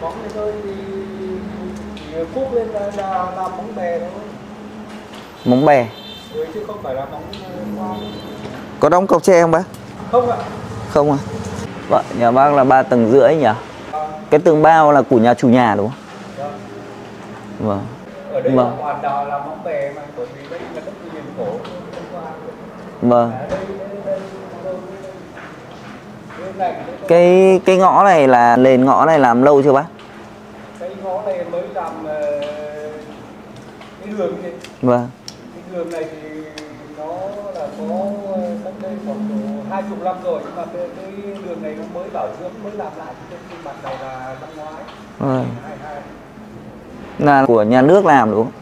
bóng này thôi thì phúc lên là, là làm bóng bè thôi móng bè. Ừ, chứ không phải là bóng ờ, hoa có đóng cọc tre không bác? Không ạ. Không à? Vâng nhà bác là ba tầng rưỡi nhỉ? Cái tường bao là của nhà chủ nhà đúng không? Vâng. vâng. Ở đây Vâng. là hoàn toàn là bóng bè mà bởi vì đây là đất miền cổ vâng À, đây đây đây đây bên này đây, đây. Cái cái ngõ này là nền ngõ này làm lâu chưa bác? Cái ngõ này mới làm ờ, cái đường này vâng. Cái đường này thì nó là có ờ, cách đây khoảng độ hai chục năm rồi nhưng mà cái, cái đường này nó mới bảo dưỡng mới làm lại cái mặt này là năm ngoái. Vâng. Là của nhà nước làm đúng không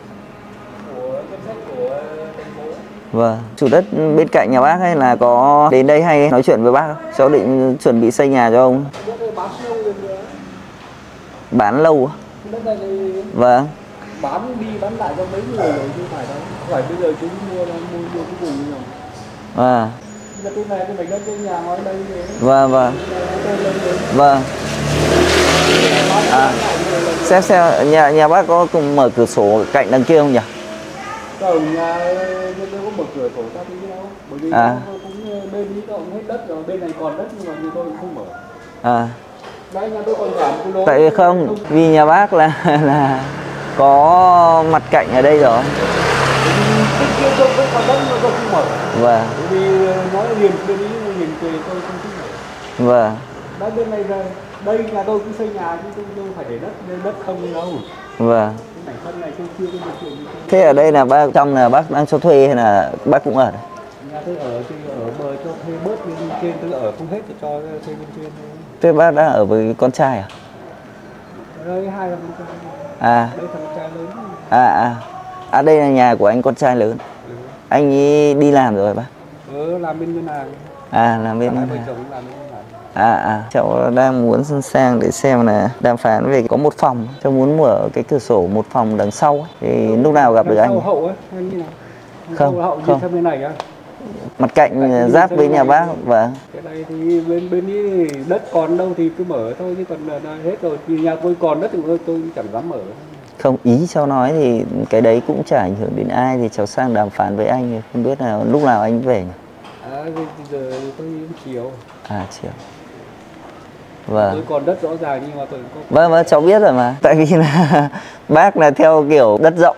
vâng chủ đất bên cạnh nhà bác ấy là có đến đây hay nói chuyện với bác không? Cháu định chuẩn bị xây nhà cho ông. Bán lâu thì vâng. Bán đi bán lại cho mấy người rồi chứ phải đâu. Phải bây giờ chúng mua mua mua cái vùng vâng. Này tôi mảnh đất cái nhà ngoài đây thì vâng vâng. Đến vâng. À, xem xem nhà nhà bác có cùng mở cửa sổ cạnh đằng kia không nhỉ cổng nhà bên đây có mở cửa sổ ra tí đâu bởi vì À. nó cũng bên ý cũng hết đất rồi bên này còn đất nhưng mà như tôi không mở. À. Nhà tôi còn giảm tại không vì nhà bác là là có mặt cạnh ở đây rồi. Tôi tôi vâng. Vì nói liền bên ý liền quê tôi không thích mở. Vâng. Đấy bên này rồi đây nhà tôi cũng xây nhà chứ tôi đâu phải để đất nên đất không đâu. Vâng. Thế ở đây là bác trong là bác đang cho thuê hay là bác cũng ở đây? Nhà tôi ở thì ở bờ cho thuê bớt bên trên tôi ở không hết thì cho thuê bên trên thế bác đang ở với con trai à? Ở đây hai thằng con trai. À. Đây thằng trai lớn. À à. À đây là nhà của anh con trai lớn. Anh ấy đi làm rồi bác? Ừ, làm bên ngân hàng à làm bên À à, cháu đang muốn sang để xem là đàm phán về có một phòng, cháu muốn mở cái cửa sổ một phòng đằng sau ấy. thì lúc nào gặp được anh. hậu ấy hay như nào? Không, hậu không. đi bên này á. Mặt cạnh Cạnh giáp đi với nhà bác và cái này thì bên bên ý đất còn đâu thì cứ mở thôi chứ còn là, hết rồi. Thì nhà tôi còn đất thì tôi, tôi chẳng dám mở. Không ý cháu nói thì cái đấy cũng chả ảnh hưởng đến ai thì cháu sang đàm phán với anh. Không biết là lúc nào anh về nhỉ? Giờ tôi chiều À chiều. Vâng. tôi còn đất rõ ràng nhưng mà tôi có Vâng vâng cháu biết rồi mà. Tại vì là bác là theo kiểu đất rộng.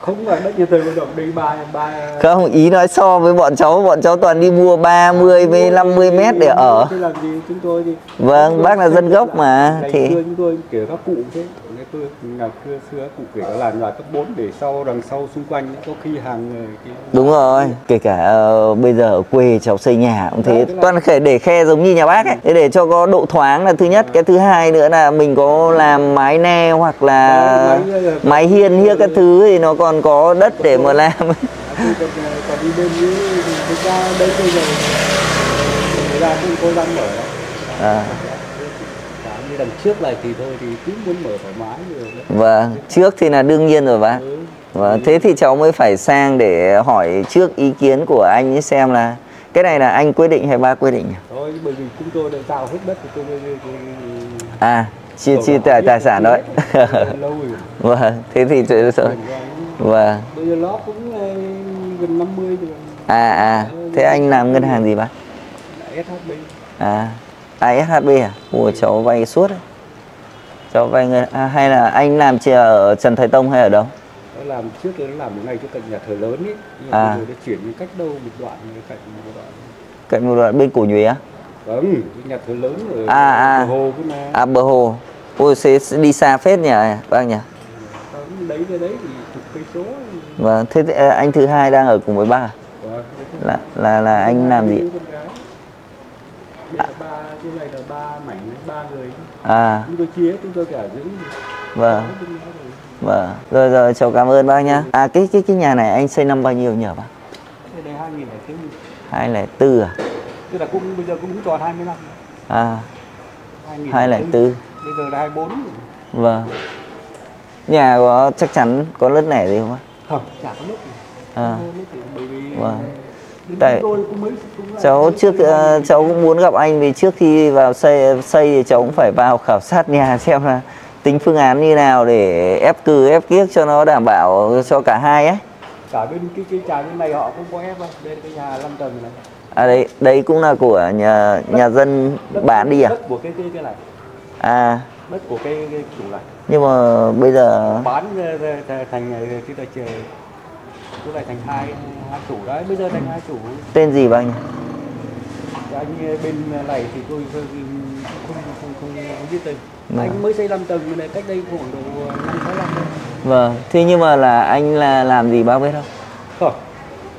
không phải đất như tôi động đi ba ba Không ý nói so với bọn cháu, bọn cháu toàn đi mua 30 với 50 mét để ở. Thế làm gì chúng tôi thì Vâng, chúng tôi bác là dân gốc mà, thì- chúng tôi kể các cụ thế ngày xưa ngày xưa xưa cụ kể cả làm nhà cấp 4 để sau đằng sau xung quanh có khi hàng người cái Đúng rồi, kể cả ờ, bây giờ ở quê cháu xây nhà cũng thế, là- toàn khể để khe giống như nhà bác ấy, thế để cho có độ thoáng là thứ nhất, cái thứ hai nữa là mình có làm mái ne hoặc là mái, ờ, hiên hiếc các thứ thì nó còn có đất để mà làm. Tôi còn, còn đi bên dưới thì thực ra đây bây giờ người ta cũng có răng mở. Đấy À, như đằng trước này thì thôi thì cứ muốn mở thoải mái rồi đấy vâng, trước thì là đương nhiên rồi bác. ừ. Vâng, thế thì cháu mới phải sang để hỏi trước ý kiến của anh ấy xem là cái này là anh quyết định hay ba quyết định thôi bởi vì chúng tôi đã giao hết đất thì tôi À, chia chia tài tài sản đấy. vâng, thế thì rồi. Qua- Vâng. bây giờ nó cũng ờ, gần 50 rồi À à, thế anh làm ngân hàng gì bác? SHB À, à SHB à? Ủa cháu vay suốt đấy. Cháu vay ngân à, hay là anh làm chỉ ở Trần Thái Tông hay ở đâu? nó làm trước tôi nó làm một ngày chỗ cạnh nhà thờ lớn ấy nhưng mà À. bây giờ nó chuyển cách đâu một đoạn cạnh một đoạn Cạnh một đoạn bên cổ nhuế á? vâng cái nhà thờ lớn ở À, à. bờ hồ cái này À bờ hồ. Ôi thế đi xa phết nhỉ bác nhỉ? Vâng, đấy ra đấy thì chục cây số Vâng, thế à, anh thứ hai đang ở cùng với bác à? Vâng, Là là là anh làm gì? Cái này là ba mảnh ba người À, chúng tôi chia chúng tôi cả giữ vâng, vâng. Rồi rồi, cháu cảm ơn bác nhá. À cái cái cái nhà này anh xây năm bao nhiêu nhỉ bác? Đây hai nghìn là cái 204 à? tức là cũng bây giờ cũng tròn 20 năm À, 2000 204. bây giờ là 24 Vâng. Nhà có chắc chắn có lớp nẻ gì không bác? không chả có gì À. Bởi vì Vâng. Là- cháu trước ờ, cháu cũng muốn gặp anh vì trước khi vào xây xây thì cháu cũng phải vào khảo sát nhà xem là tính phương án như nào để ép cừ ép kiếc cho nó đảm bảo cho cả hai ấy cả bên cái cái nhà bên này họ cũng có ép đâu là cái nhà 5 tầng này à đây đây cũng là của nhà nhà dân Đất- bán đi à đất của cái cái cái này à đất của cái, cái chủ này nhưng mà bây giờ bán ờ, ờ, thành thành ờ, cái là trời cái này thành hai hai chủ đấy. Bây giờ thành hai chủ. Tên gì nhiêu Thì anh ờ, bên này thì tôi không không không, không, không biết tên. Vâng. anh mới xây 5 tầng này cách đây khoảng độ năm sáu năm thôi. Vâng. Thế nhưng mà là anh là làm gì bác biết không không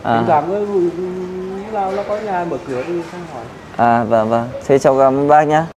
à. Anh rằng ơi, nào nó có nhà mở cửa đi sang hỏi. À vâng vâng. Thế cảm ơn bác nhá